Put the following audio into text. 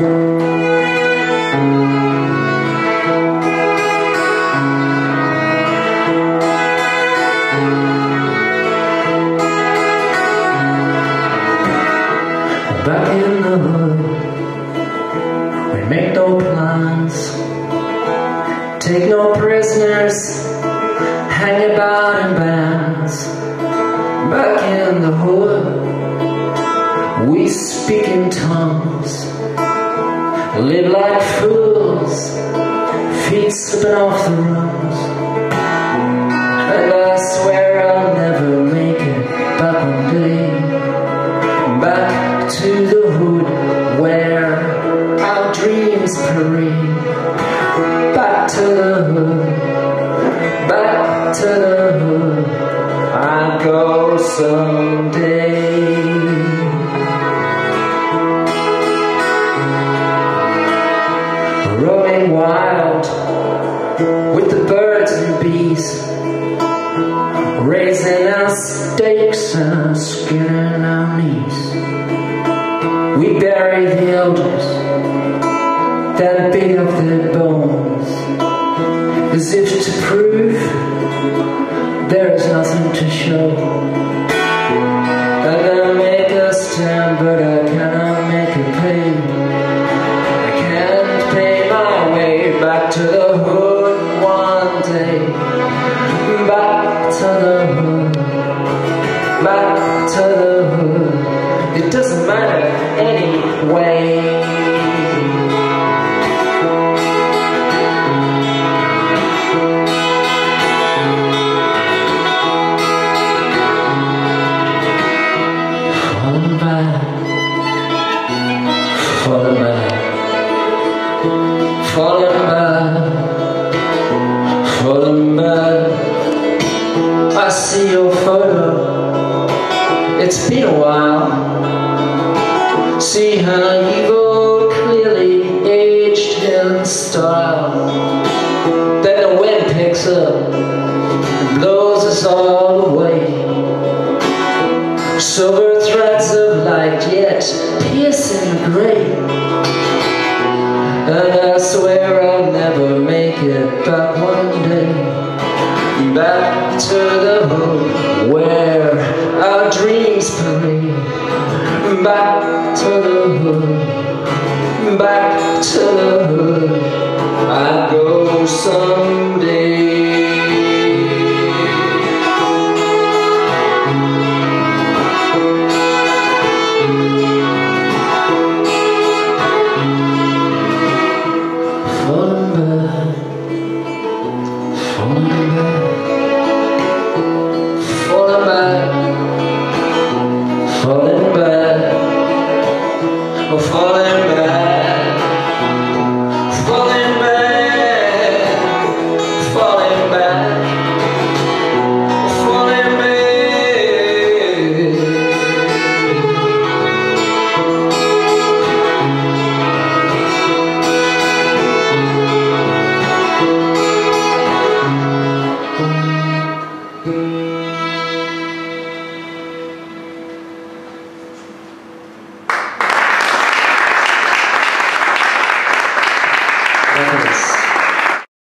Back in the hood, we make no plans, take no prisoners, hang about in bands. Back in the hood, we speak in tongues, live like fools, feet slipping off the rungs. And I swear I'll never make it back one day back to the hood where our dreams parade. Stakes and skinning our knees. We bury the elders, then big up their bones, as if to prove there is nothing to show. I I make a stand, but I cannot make it pay. I can't pay my way back to the back to the hood. It doesn't matter anyway. Falling back, falling back, piercing gray. And I swear I'll never make it back one day. Back to the hood where our dreams parade. Back to the hood, back to the hood. I go some before